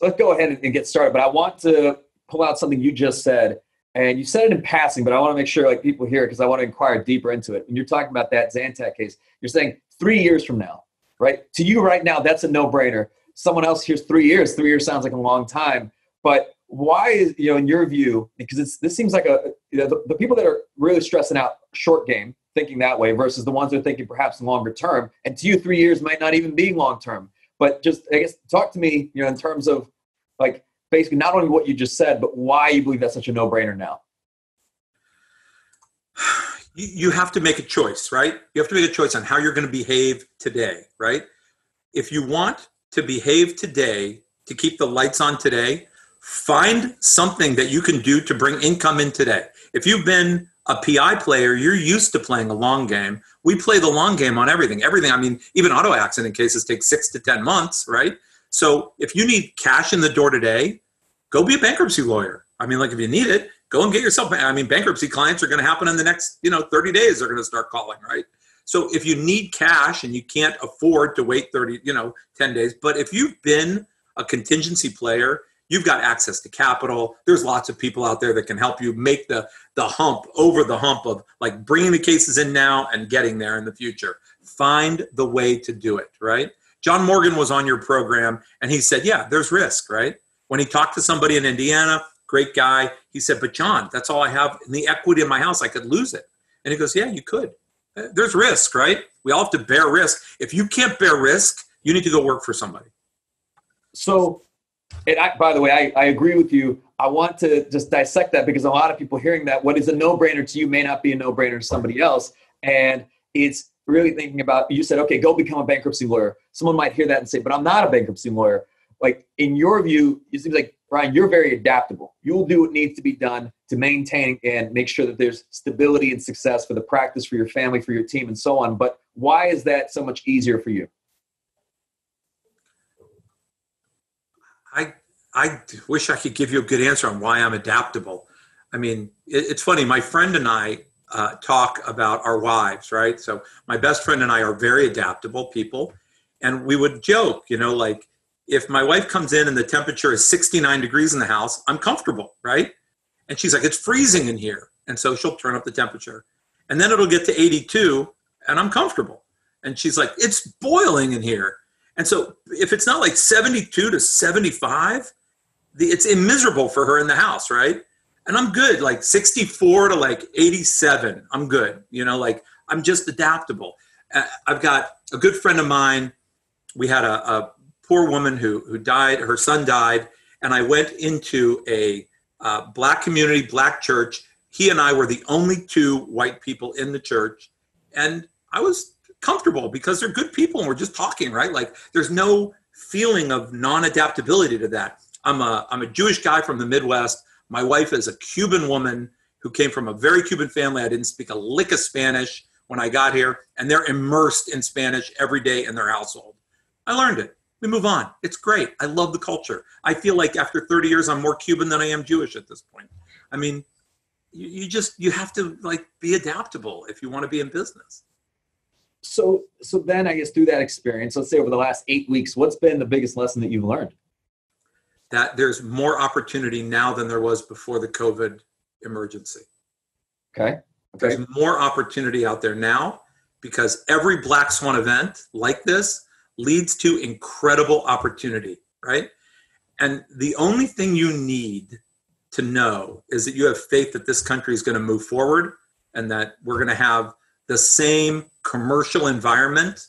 let's go ahead and get started. But I want to pull out something you just said, and you said it in passing, but I want to make sure like people hear it because I want to inquire deeper into it. And you're talking about that Zantac case. You're saying three years from now, right? To you right now, that's a no-brainer. Someone else hears three years. Three years sounds like a long time, but why is you know in your view because it's this seems like a you know the, the people that are really stressing out short game thinking that way versus the ones that are thinking perhaps longer term and to you three years might not even be long term but just i guess talk to me you know in terms of like basically not only what you just said but why you believe that's such a no-brainer now. You have to make a choice right? You have to make a choice on how you're going to behave today right? If you want to behave today to keep the lights on today find something that you can do to bring income in today. If you've been a PI player, you're used to playing a long game. We play the long game on everything. Everything. I mean, even auto accident cases take six to 10 months, right? So if you need cash in the door today, go be a bankruptcy lawyer. I mean, like if you need it, go and get yourself. I mean, bankruptcy clients are going to happen in the next, you know, 30 days. They're going to start calling, right? So if you need cash and you can't afford to wait 30, you know, 10 days, but if you've been a contingency player you've got access to capital. There's lots of people out there that can help you make the the hump over the hump of like bringing the cases in now and getting there in the future. Find the way to do it right? John morgan was on your program and he said yeah there's risk right? When he talked to somebody in indiana great guy he said but john that's all i have in the equity in my house. I could lose it. And he goes yeah you could. Uh, there's risk right? We all have to bear risk. If you can't bear risk you need to go work for somebody. So and I, by the way, I, I agree with you. I want to just dissect that because a lot of people hearing that, what is a no brainer to you may not be a no brainer to somebody else. And it's really thinking about, you said, okay, go become a bankruptcy lawyer. Someone might hear that and say, but I'm not a bankruptcy lawyer. Like, in your view, it seems like, Brian, you're very adaptable. You will do what needs to be done to maintain and make sure that there's stability and success for the practice, for your family, for your team, and so on. But why is that so much easier for you? I I wish I could give you a good answer on why I'm adaptable. I mean, it, it's funny. My friend and I uh, talk about our wives, right? So my best friend and I are very adaptable people, and we would joke, you know, like if my wife comes in and the temperature is 69 degrees in the house, I'm comfortable, right? And she's like, it's freezing in here, and so she'll turn up the temperature, and then it'll get to 82, and I'm comfortable, and she's like, it's boiling in here and so if it's not like 72 to 75, the, it's miserable for her in the house, right? And I'm good, like 64 to like 87. I'm good. You know, like I'm just adaptable. Uh, I've got a good friend of mine. We had a, a poor woman who, who died, her son died, and I went into a uh, black community, black church. He and I were the only two white people in the church. And I was comfortable because they're good people and we're just talking, right? Like there's no feeling of non-adaptability to that. I'm a I'm a Jewish guy from the Midwest. My wife is a Cuban woman who came from a very Cuban family. I didn't speak a lick of Spanish when I got here, and they're immersed in Spanish every day in their household. I learned it. We move on. It's great. I love the culture. I feel like after 30 years, I'm more Cuban than I am Jewish at this point. I mean, you, you just you have to like be adaptable if you want to be in business so so then i guess through that experience let's say over the last eight weeks what's been the biggest lesson that you've learned? That there's more opportunity now than there was before the covid emergency. Okay, okay. there's more opportunity out there now because every black swan event like this leads to incredible opportunity right? And the only thing you need to know is that you have faith that this country is going to move forward and that we're going to have the same commercial environment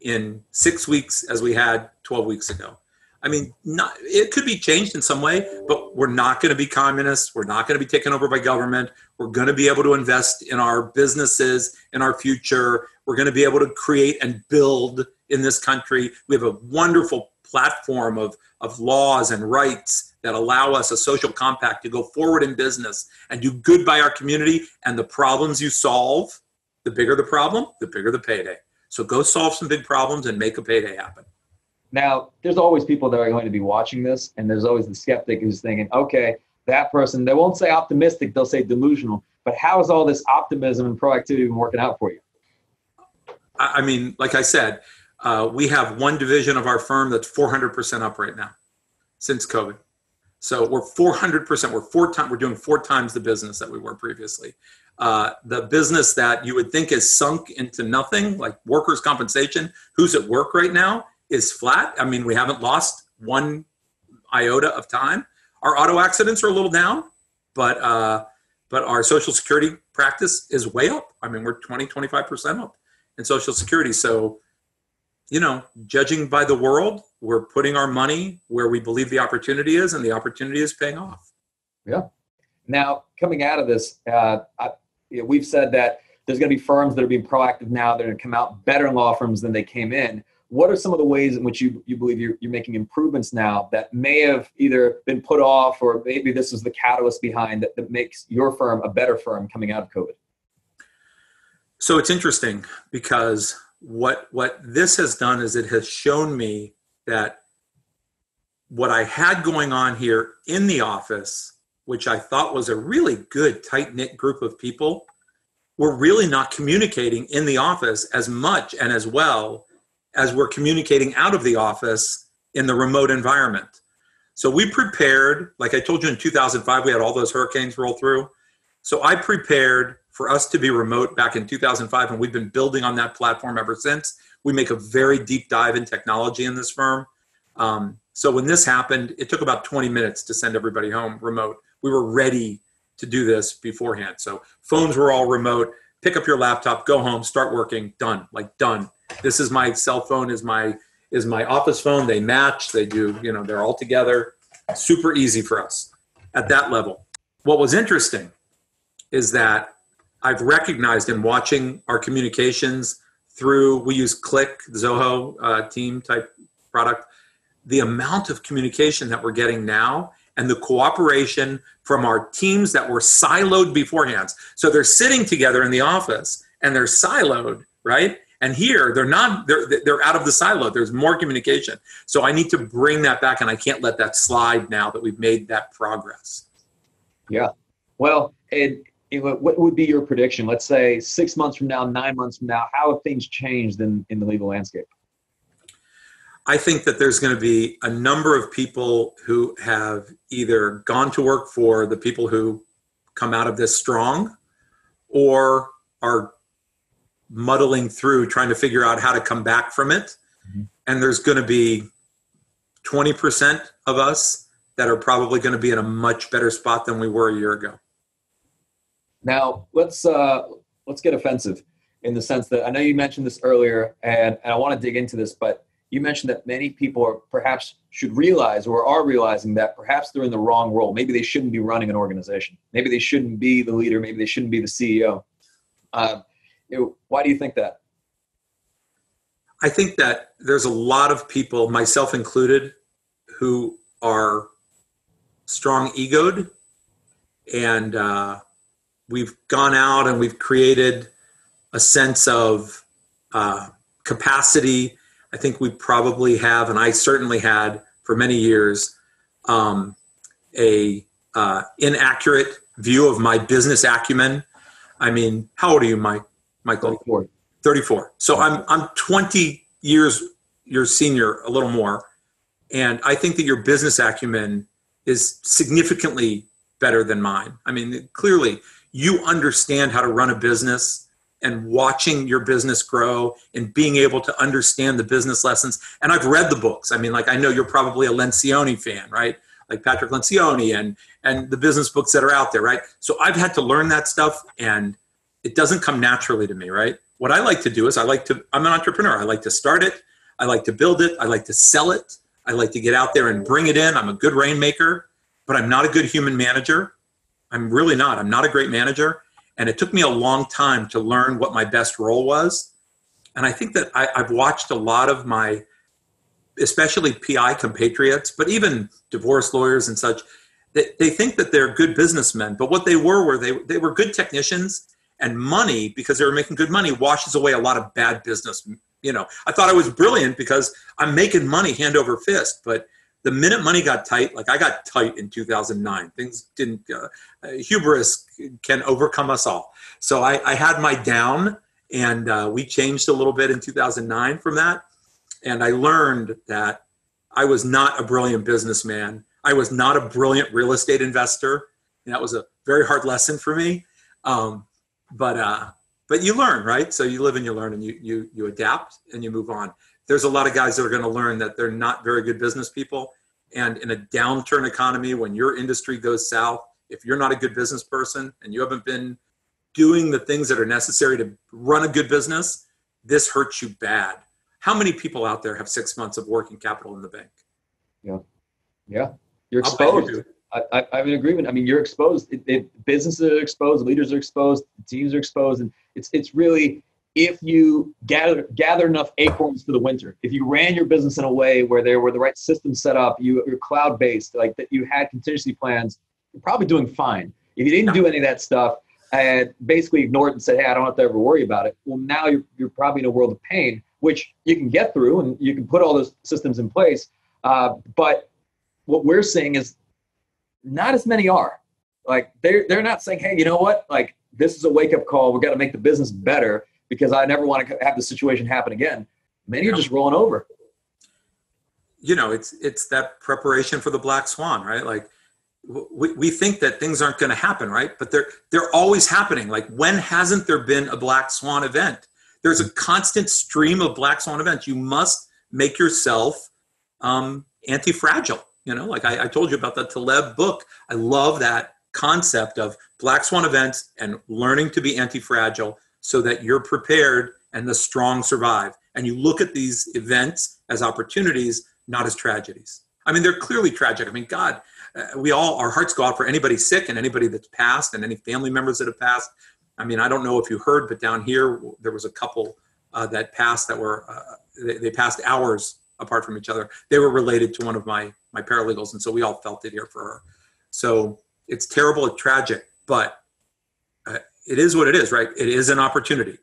in six weeks as we had 12 weeks ago. I mean, not, it could be changed in some way, but we're not going to be communists. We're not going to be taken over by government. We're going to be able to invest in our businesses, in our future. We're going to be able to create and build in this country. We have a wonderful platform of, of laws and rights that allow us a social compact to go forward in business and do good by our community. And the problems you solve the bigger the problem, the bigger the payday. So go solve some big problems and make a payday happen. Now, there's always people that are going to be watching this, and there's always the skeptic who's thinking, okay, that person, they won't say optimistic, they'll say delusional. But how is all this optimism and proactivity been working out for you? I mean, like I said, uh, we have one division of our firm that's 400% up right now. since COVID. So we're 400%. We're four times. We're doing four times the business that we were previously. Uh, the business that you would think is sunk into nothing, like workers' compensation, who's at work right now, is flat. I mean, we haven't lost one iota of time. Our auto accidents are a little down, but uh, but our social security practice is way up. I mean, we're 20, 25% up in social security. So, you know, judging by the world, we're putting our money where we believe the opportunity is, and the opportunity is paying off. Yeah. Now, coming out of this, uh, I, you know, we've said that there's going to be firms that are being proactive now that are going to come out better in law firms than they came in what are some of the ways in which you, you believe you're, you're making improvements now that may have either been put off or maybe this is the catalyst behind that, that makes your firm a better firm coming out of covid so it's interesting because what what this has done is it has shown me that what i had going on here in the office which i thought was a really good tight knit group of people were really not communicating in the office as much and as well as we're communicating out of the office in the remote environment. So we prepared, like I told you in 2005, we had all those hurricanes roll through. So I prepared for us to be remote back in 2005, and we've been building on that platform ever since. We make a very deep dive in technology in this firm. Um, so when this happened, it took about 20 minutes to send everybody home remote. We were ready to do this beforehand. So phones were all remote. Pick up your laptop, go home, start working, done, like done. This is my cell phone is my is my office phone. They match. They do. You know, they're all together. Super easy for us at that level. What was interesting is that I've recognized in watching our communications through we use Cliq Zoho uh, team type product, the amount of communication that we're getting now and the cooperation from our teams that were siloed beforehand. So they're sitting together in the office and they're siloed, right? And here they're not they're they're out of the silo. There's more communication. So I need to bring that back and I can't let that slide now that we've made that progress. Yeah. Well, and what would be your prediction? Let's say six months from now, nine months from now, how have things changed in, in the legal landscape? I think that there's going to be a number of people who have either gone to work for the people who come out of this strong or are muddling through trying to figure out how to come back from it. Mm-hmm. And there's going to be 20% of us that are probably going to be in a much better spot than we were a year ago. Now, let's uh, let's get offensive in the sense that I know you mentioned this earlier, and, and I want to dig into this, but you mentioned that many people are, perhaps should realize or are realizing that perhaps they're in the wrong role. Maybe they shouldn't be running an organization. Maybe they shouldn't be the leader. Maybe they shouldn't be the CEO. Uh, know, why do you think that? I think that there's a lot of people, myself included, who are strong egoed, and uh, we've gone out and we've created a sense of uh, capacity. I think we probably have, and I certainly had for many years, um, a uh, inaccurate view of my business acumen. I mean, how old are you, Mike? Michael? 34. 34. So I'm I'm 20 years your senior, a little more, and I think that your business acumen is significantly better than mine. I mean, clearly you understand how to run a business and watching your business grow and being able to understand the business lessons. And I've read the books. I mean, like I know you're probably a Lencioni fan, right? Like Patrick Lencioni and and the business books that are out there, right? So I've had to learn that stuff and it doesn't come naturally to me, right? What I like to do is I like to, I'm an entrepreneur. I like to start it. I like to build it. I like to sell it. I like to get out there and bring it in. I'm a good rainmaker, but I'm not a good human manager. I'm really not. I'm not a great manager. And it took me a long time to learn what my best role was. And I think that I, I've watched a lot of my, especially PI compatriots, but even divorce lawyers and such, they, they think that they're good businessmen. But what they were were they, they were good technicians and money because they were making good money washes away a lot of bad business you know i thought i was brilliant because i'm making money hand over fist but the minute money got tight like i got tight in 2009 things didn't uh, hubris can overcome us all so i, I had my down and uh, we changed a little bit in 2009 from that and i learned that I was not a brilliant businessman. I was not a brilliant real estate investor. And that was a very hard lesson for me. Um, but uh, but you learn, right? So you live and you learn, and you you you adapt and you move on. There's a lot of guys that are going to learn that they're not very good business people, and in a downturn economy, when your industry goes south, if you're not a good business person and you haven't been doing the things that are necessary to run a good business, this hurts you bad. How many people out there have six months of working capital in the bank? Yeah, yeah, you're exposed. I, I, I have an agreement. I mean, you're exposed. It, it, businesses are exposed, leaders are exposed, teams are exposed, and it's it's really if you gather gather enough acorns for the winter. If you ran your business in a way where there were the right systems set up, you you're cloud based, like that, you had contingency plans. You're probably doing fine. If you didn't do any of that stuff and basically ignored and said, "Hey, I don't have to ever worry about it," well, now you're you're probably in a world of pain, which you can get through, and you can put all those systems in place. Uh, but what we're seeing is not as many are. Like they're they're not saying, hey, you know what? Like this is a wake up call. We've got to make the business better because I never want to have the situation happen again. Many are just rolling over. You know, it's it's that preparation for the black swan, right? Like we, we think that things aren't going to happen, right? But they're they're always happening. Like when hasn't there been a black swan event? There's a constant stream of black swan events. You must make yourself um, anti-fragile you know, like I, I told you about the Taleb book. I love that concept of black swan events and learning to be anti-fragile so that you're prepared and the strong survive. And you look at these events as opportunities, not as tragedies. I mean, they're clearly tragic. I mean, God, uh, we all, our hearts go out for anybody sick and anybody that's passed and any family members that have passed. I mean, I don't know if you heard, but down here, there was a couple uh, that passed that were, uh, they, they passed hours apart from each other. They were related to one of my my paralegals, and so we all felt it here for her. So it's terrible, it's tragic, but it is what it is, right? It is an opportunity,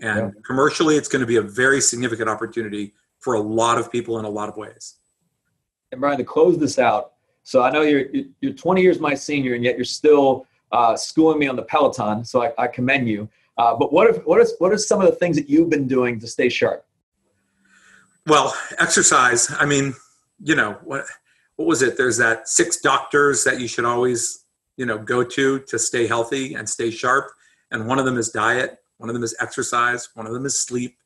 and yeah. commercially, it's going to be a very significant opportunity for a lot of people in a lot of ways. And Brian, to close this out, so I know you're you're 20 years my senior, and yet you're still uh, schooling me on the Peloton. So I, I commend you. Uh, but what if what is what are some of the things that you've been doing to stay sharp? Well, exercise. I mean, you know what what was it? There's that six doctors that you should always, you know, go to to stay healthy and stay sharp. And one of them is diet, one of them is exercise, one of them is sleep,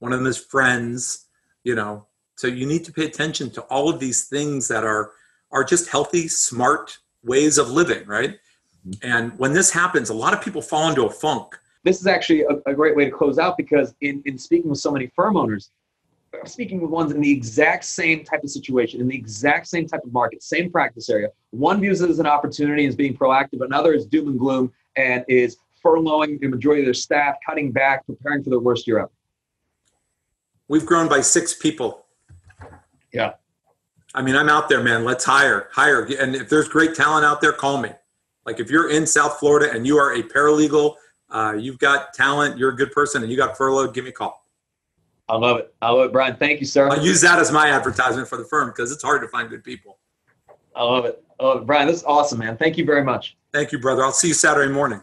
one of them is friends, you know. So you need to pay attention to all of these things that are are just healthy, smart ways of living, right? Mm-hmm. And when this happens, a lot of people fall into a funk. This is actually a, a great way to close out because in, in speaking with so many firm owners, I'm speaking with ones in the exact same type of situation, in the exact same type of market, same practice area. One views it as an opportunity, as being proactive. Another is doom and gloom and is furloughing the majority of their staff, cutting back, preparing for their worst year ever. We've grown by six people. Yeah. I mean, I'm out there, man. Let's hire, hire. And if there's great talent out there, call me. Like if you're in South Florida and you are a paralegal, uh, you've got talent, you're a good person, and you got furloughed, give me a call. I love it. I love it, Brian. Thank you, sir. I'll use that as my advertisement for the firm because it's hard to find good people. I love it. Oh, Brian, this is awesome, man. Thank you very much. Thank you, brother. I'll see you Saturday morning.